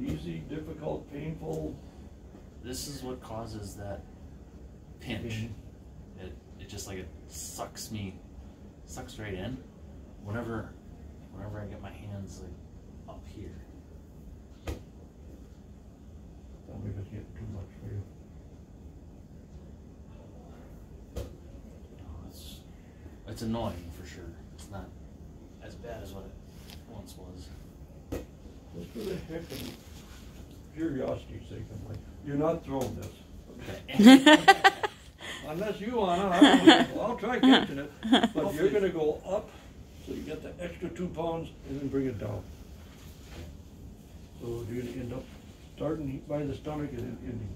easy, difficult, painful? This is what causes that pinch. Pain. It it just like it sucks me, sucks right in. Whenever, whenever I get my hands like up here. Tell me if it's getting too much for you. No, it's it's annoying for sure. It's not as bad as what it once was. Just for the heck of curiosity's sake, I'm like, you're not throwing this. Okay. Unless you wanna, I don't know. I'll try catching it, but you're gonna go up, so you get the extra two pounds, and then bring it down. So you're gonna end up starting by the stomach and then ending